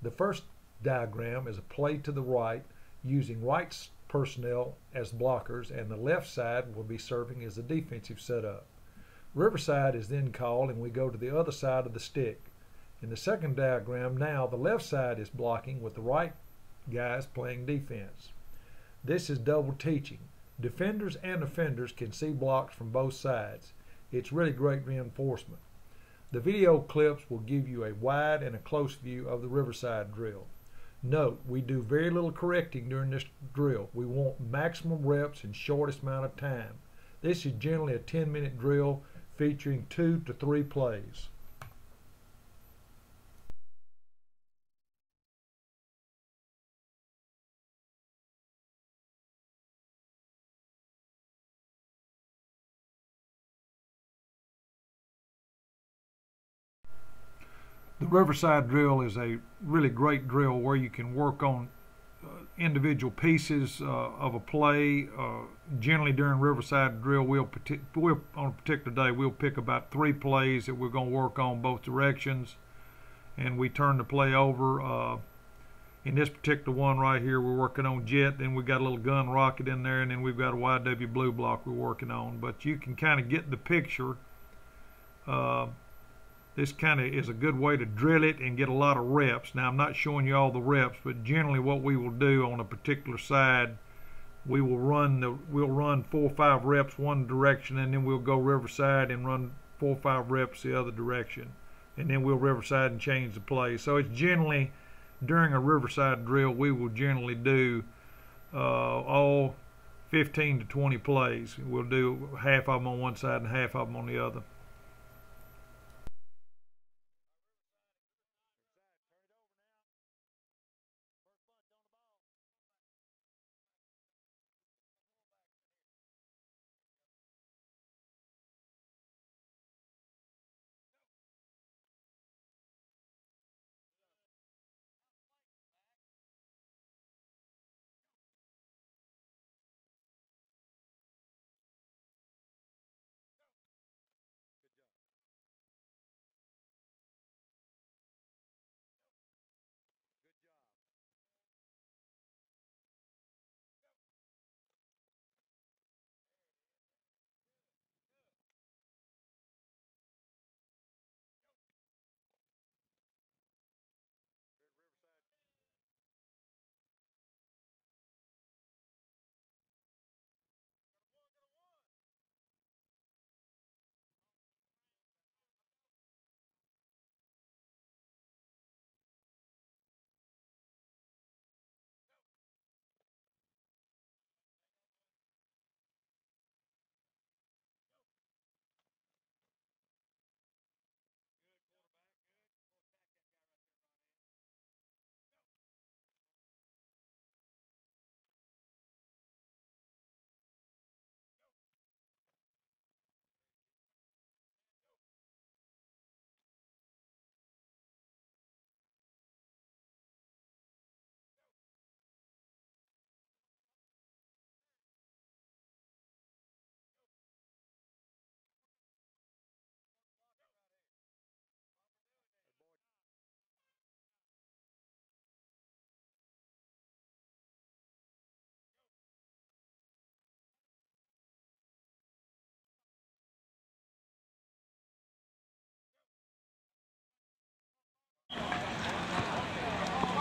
The first diagram is a play to the right using right personnel as blockers and the left side will be serving as a defensive setup. Riverside is then called and we go to the other side of the stick. In the second diagram now the left side is blocking with the right guys playing defense. This is double teaching. Defenders and offenders can see blocks from both sides. It's really great reinforcement. The video clips will give you a wide and a close view of the Riverside drill. Note, we do very little correcting during this drill. We want maximum reps in shortest amount of time. This is generally a 10 minute drill featuring two to three plays. The Riverside drill is a really great drill where you can work on uh, individual pieces uh, of a play. Uh, generally, during Riverside drill, we'll, we'll on a particular day we'll pick about three plays that we're going to work on both directions, and we turn the play over. Uh, in this particular one right here, we're working on jet. Then we got a little gun rocket in there, and then we've got a YW blue block we're working on. But you can kind of get the picture. This kind of is a good way to drill it and get a lot of reps. Now I'm not showing you all the reps, but generally what we will do on a particular side, we will run the we'll run four or five reps one direction, and then we'll go riverside and run four or five reps the other direction, and then we'll riverside and change the play. So it's generally during a riverside drill we will generally do uh, all 15 to 20 plays. We'll do half of them on one side and half of them on the other.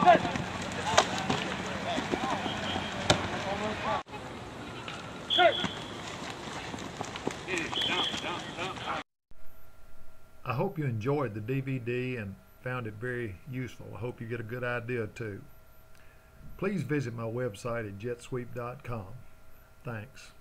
I hope you enjoyed the DVD and found it very useful. I hope you get a good idea too. Please visit my website at jetsweep.com. Thanks.